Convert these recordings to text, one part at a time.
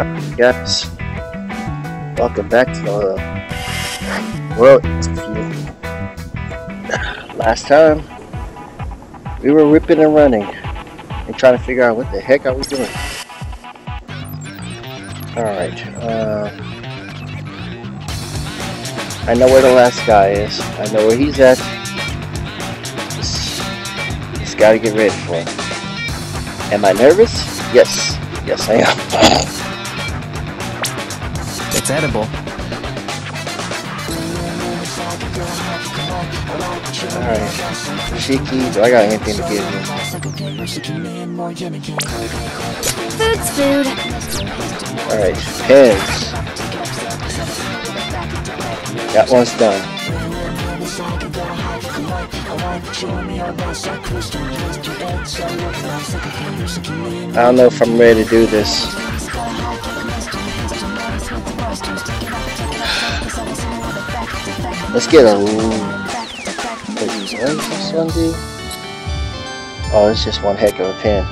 Yes. Welcome back to the world. Last time, we were ripping and running and trying to figure out what the heck are we doing. Alright, uh, I know where the last guy is. I know where he's at. Just, just gotta get ready for him. Am I nervous? Yes. Yes, I am. It's edible. Alright. Shiki, do I got anything to give you? Food's food. Alright, pens. That one's done. I don't know if I'm ready to do this. Let's get a. Oh, it's just one heck of a pen.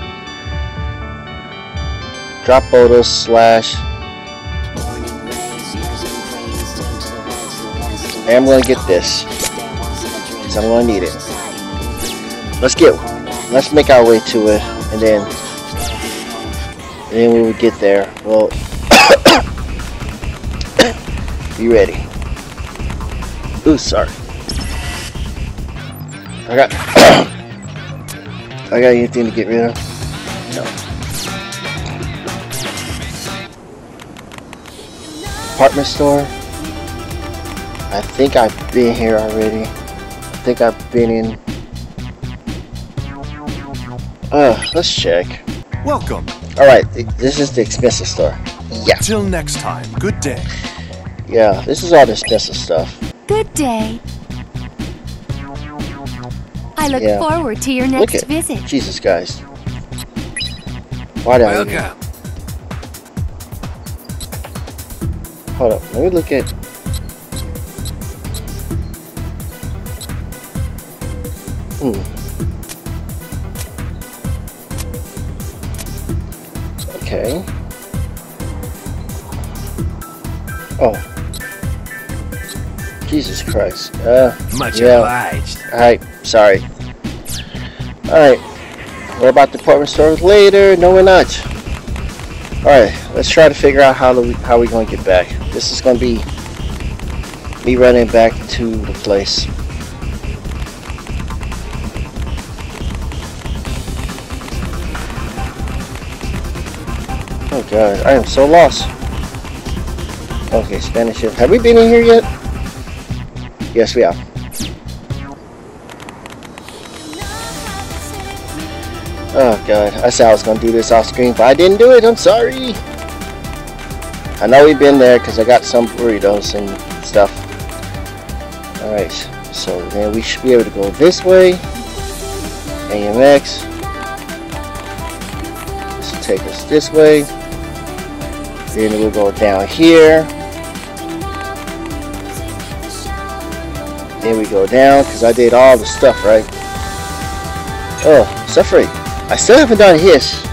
Drop photos slash. I'm gonna get this. Cause I'm gonna need it. Let's get. Let's make our way to it, and then. And then we get there, we'll. be ready. Ooh, sorry. I got. I got anything to get rid of? No. Apartment store. I think I've been here already. I think I've been in. Uh, let's check. Welcome. All right, th- this is the expensive store. Yeah, Till next time, good day. yeah, this is all the expensive stuff. Good day. I look Yeah. forward to your next at visit. Jesus, guys. Why did I? Welcome. Hold up, let me look at. Hmm. Okay. Oh. Jesus Christ. Uh, Much Yeah. obliged. alright, sorry. Alright. We're about department stores later. No, we're not. Alright, let's try to figure out how, we, how we're going to get back. This is going to be me running back to the place. Oh god, I am so lost. Okay, Spanish ship. Have we been in here yet? Yes, we are. Oh god, I said I was gonna do this off screen, but I didn't do it. I'm sorry. I know we've been there because I got some burritos and stuff. Alright, so then we should be able to go this way. AMX. This will take us this way. Then we'll go down here. Then we go down because I did all the stuff, right? Oh, suffering. I still haven't done his.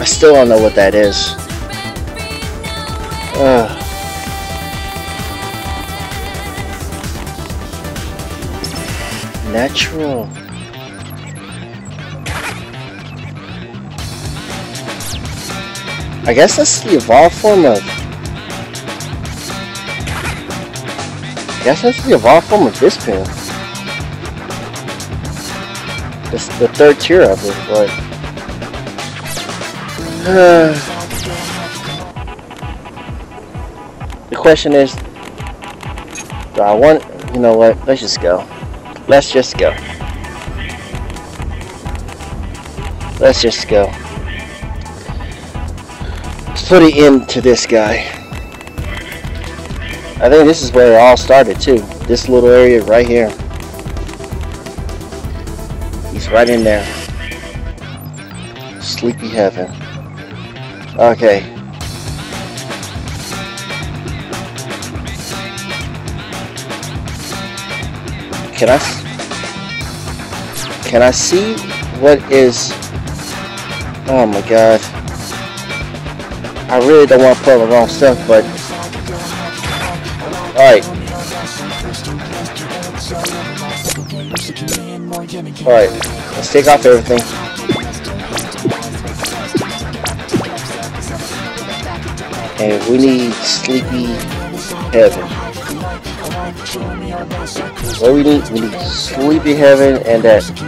I still don't know what that is. Ugh. Natural. I guess that's the evolved form of. I guess that's the evolved form of this pen. This the third tier of it, but. the question is, do I want? You know what? Let's just go. Let's just go. Let's just go. Let's put an end to this guy. I think this is where it all started too. This little area right here. He's right in there. Sleepy heaven. Okay. Can I can I see what is? Oh my god! I really don't want to put the wrong stuff, but all right, all right. Let's take off everything. And we need sleepy heaven. What we need, we need sleepy heaven and that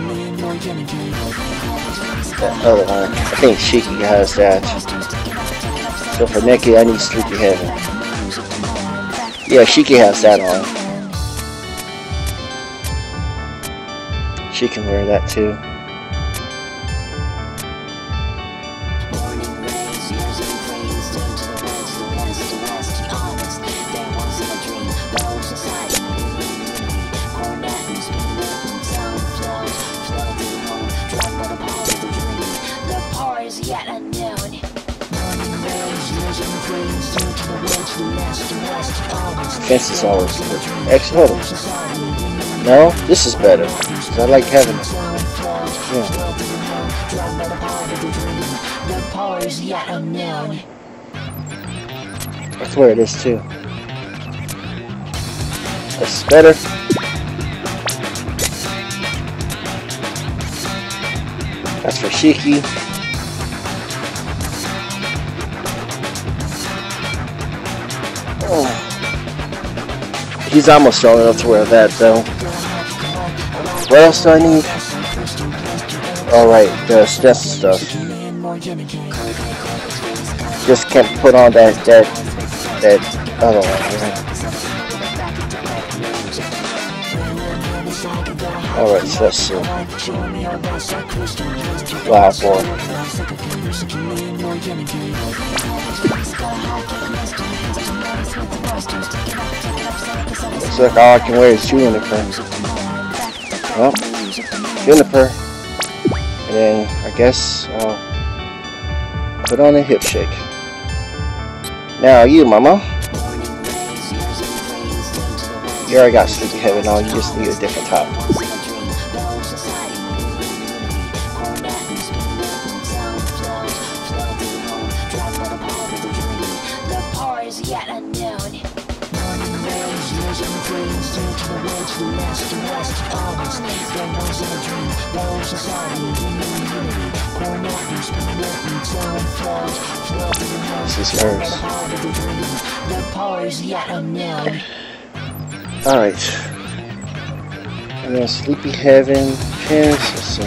that other one. I think Shiki has that. So for Neku, I need sleepy heaven. Yeah, Shiki has that on. She can wear that too. Fence is always good. Hold. No, this is better. I like having. Yeah. That's where it is too. That's better. That's for Shiki. He's almost strong enough to wear that though. What else do I need? Oh, Alright, the stress stuff. Just can't put on that that that other one. right? Alright, so let's see. Wow, boy. Looks like all I can wear is two juniper. Well, juniper. And then I guess I'll put on a hip shake. Now you, mama. You already got sleepy heaven on, you just need a different top. This is hers. The powers yet unknown. Alright. And then Sleepy Heaven, let's see.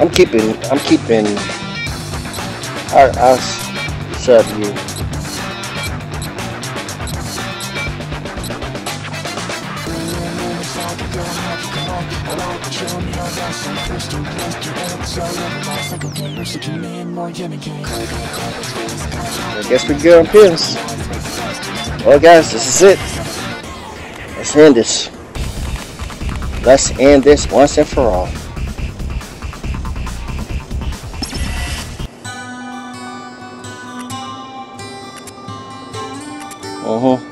I'm keeping, I'm keeping, I'll, I'll sub you. I guess we're good on pins. Well guys, this is it. Let's end this. Let's end this once and for all. Uh-huh.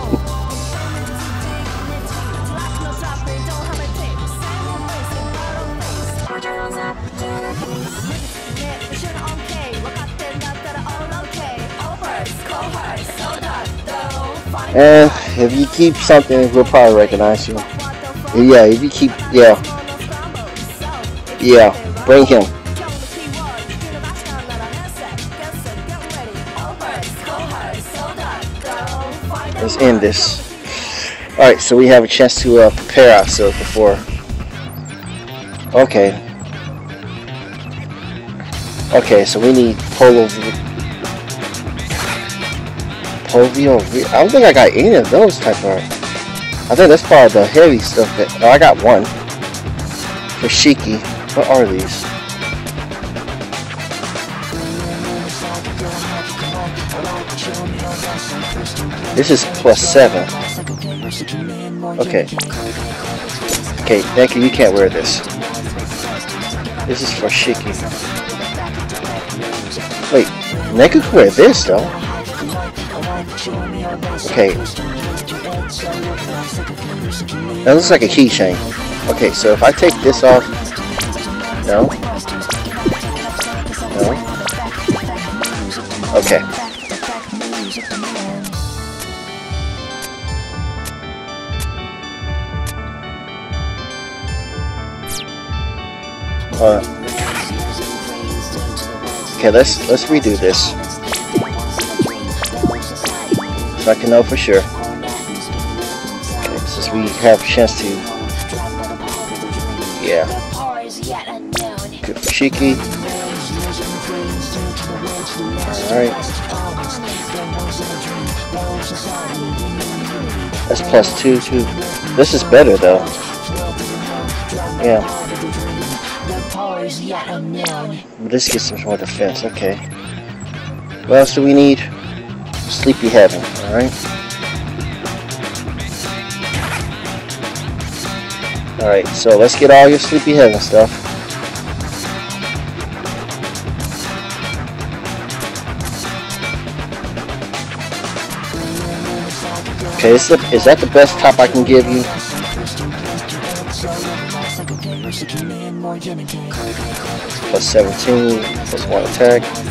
And if you keep something, we'll probably recognize you. Yeah, if you keep, yeah, yeah, bring him. let's end this. Alright, so we have a chance to uh, prepare ourselves before. Okay. Okay, so we need Polo. Oh, Povio. I don't think I got any of those type of. I think that's of the heavy stuff. That, oh, I got one. For Shiki. What are these? This is plus seven. Okay. Okay, thank you. You can't wear this. This is for Shiki. Wait, Neku can wear this though. Okay. That looks like a keychain. Okay, so if I take this off, no, no. Okay. Uh, okay, let's let's redo this so I can know for sure. Since we have a chance to, yeah. Good for Shiki. All right. That's plus two too. This is better though. Yeah. This gets some more defense, okay. What else do we need? Sleepy Heaven, alright? Alright, so let's get all your Sleepy Heaven stuff. Okay, is, the, is that the best top I can give you? Plus 17, plus 1 attack.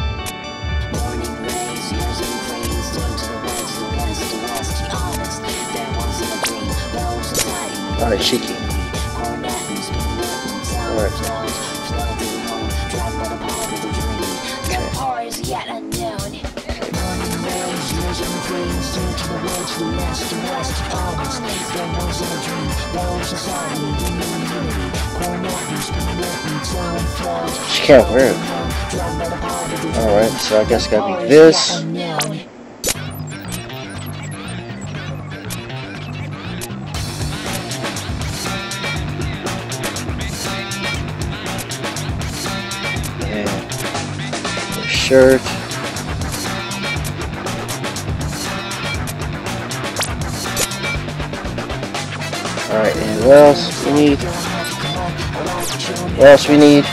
Alright. She can't wear it. Alright, so I guess gotta be this. Shirt. Alright, and what else we need? What else we need?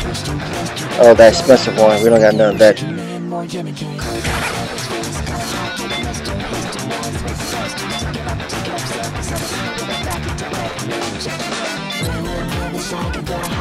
Oh, that expensive one. We don't got none of that.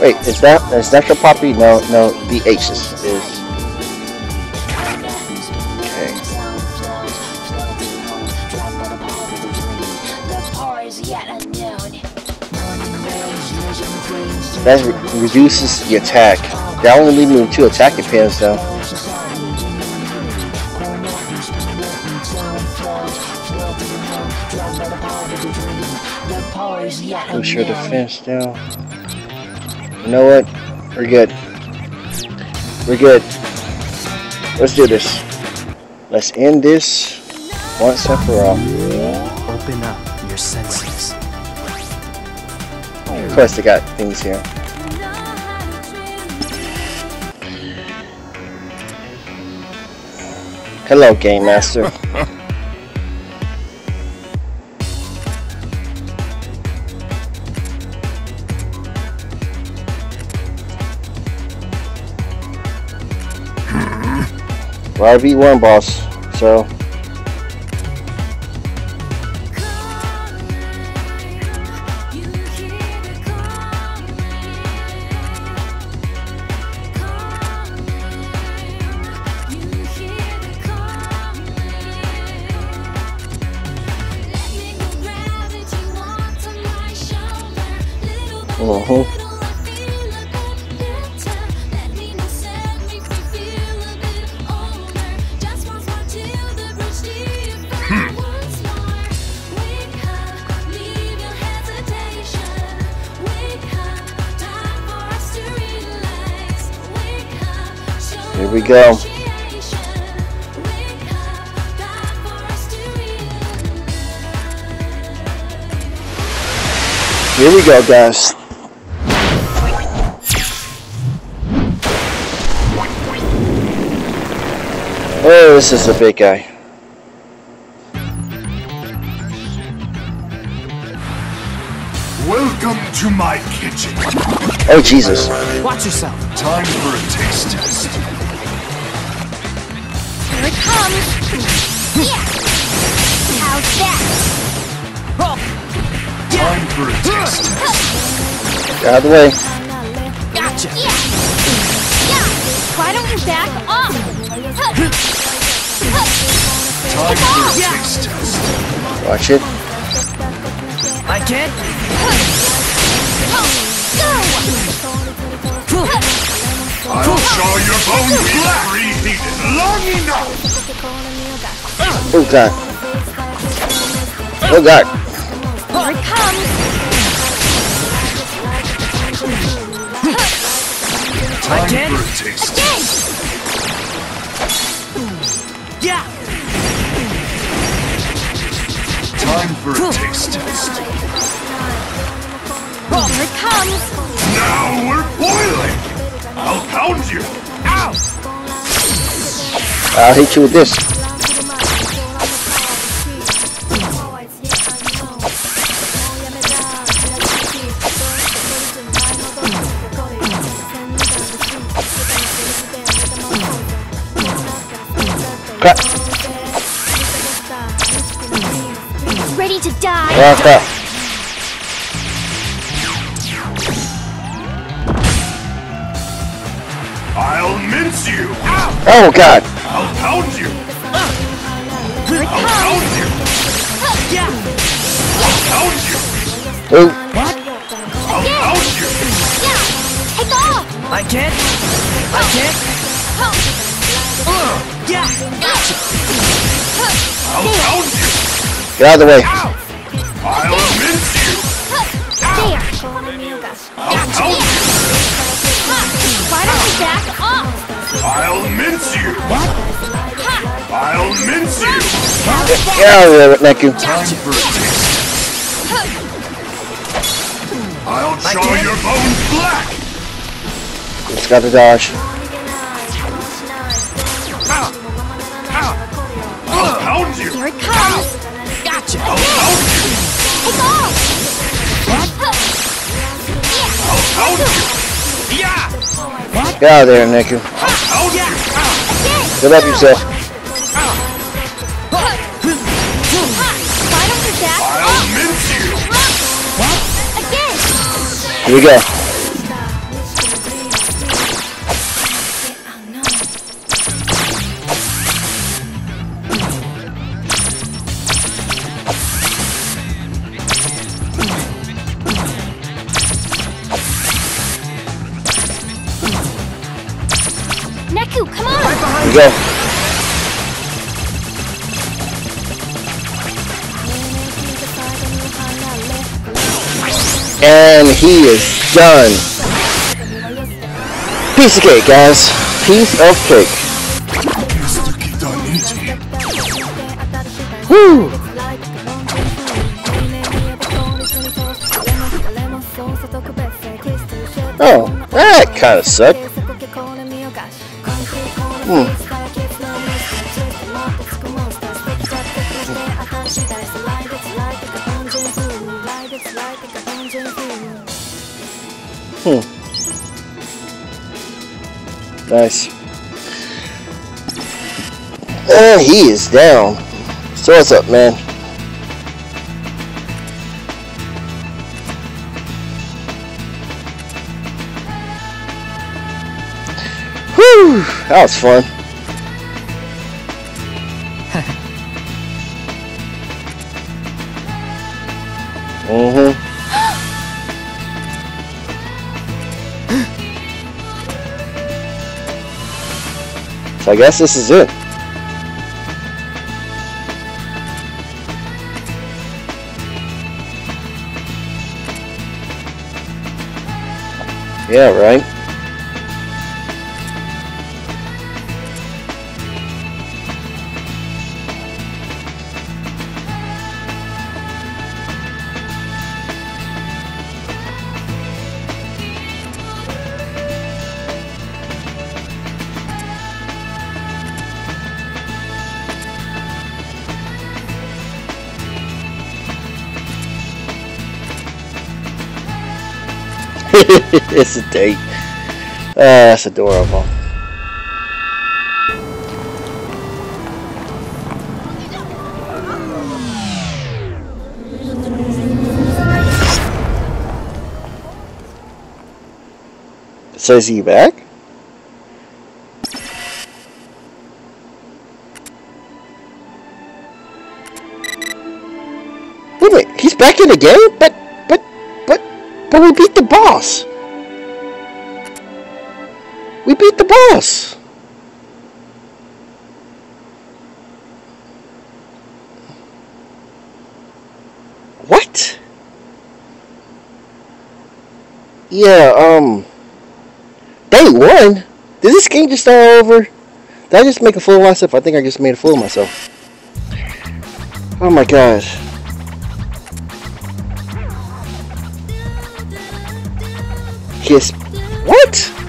Wait, is that is that your property? No, no, the H's is. Okay. That re reduces the attack. That only leave me with two attacking pins though. Push your defense down. You know what? We're good. We're good. Let's do this. Let's end this once and for all. Open up your senses. Of course, they got things here. Hello, Game Master. Well, I beat one boss, so we go. Here we go, guys. Oh, this is a big guy. Welcome to my kitchen. Oh, Jesus. Watch yourself. Time for a taste test. Yeah. How's that? Time for out of the way. Gotcha. Why don't you back off? Time taste test. Watch it. I can't. I'll show your bones black. Reheated long enough. Oh, God. Oh, God. Here it comes. Time Again? for a taste test. Yeah. Time for a taste test. Here it comes. Now we're boiling. I'll pound you. Ow. I'll hit you with this. Crap. Ready to die. Oh, crap. I'll mince you. Ow. Oh, God. Oh, What? I'll pound you. Yeah. Take off. I can't. I can't. Yeah. Gotcha. I'll pound you. get out of the way. I'll mince you. There. I'll pound you. Why don't you back off? I'll mince you. I'll mince you. Get out of there, Neku. Time for a I'll I show can't. your bones black. It's got to dodge. I'll pound you. Here it comes. Gotcha. I'll pound you. Take off. I'll pound you. Yeah. Get out of there, Neku. Pound you. Get up yourself. Here we go. Neku, come on. Here we go. And he is done. Piece of cake, guys. Piece of cake. Woo! Oh, that kind of sucked. Hmm. Nice. Uh, he is down. So what's up, man? Whew, that was fun. mm-hmm. I guess this is it. Yeah, right? it's a date. Ah, that's adorable. Says he back? Wait minute, he's back in the game? But, but, but, but we We beat the boss! What? Yeah, um... Day one? Did this game just start over? Did I just make a fool of myself? I think I just made a fool of myself. Oh my gosh. Kiss. What?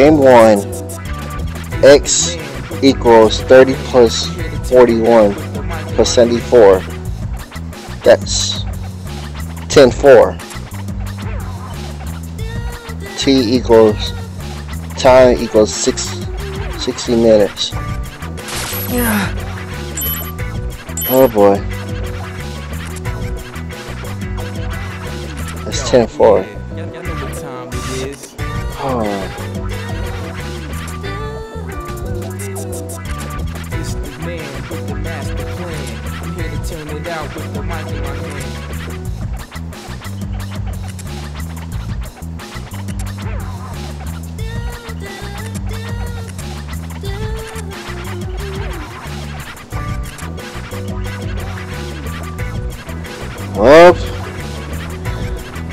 Game one. X equals 30 plus 41 plus 74. That's 10 4. T equals time equals six, 60 minutes. Oh boy. That's 10 4.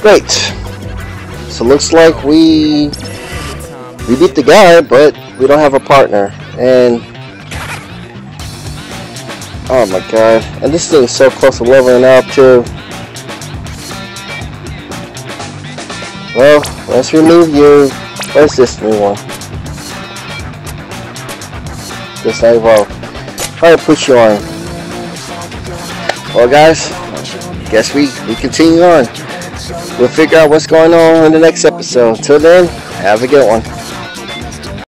Great. So looks like we we beat the guy, but we don't have a partner. And oh my god! And this thing is so close to leveling up too. Well, let's remove you. Where's this new one? Evolve. Try to put you on. Well, guys, guess we we continue on. We'll figure out what's going on in the next episode. Till then, have a good one.